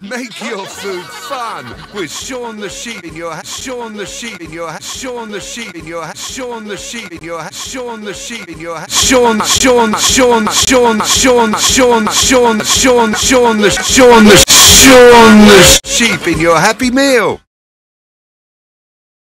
Make your food fun with Shaun the Sheep in your Shaun the Sheep in your Shaun the Sheep in your Shaun the Sheep in your Shaun the Sheep in your Shaun Shaun Shaun Shaun Shaun Shaun Shaun Shaun Shaun the Shaun the Shaun the Sheep in your Happy Meal.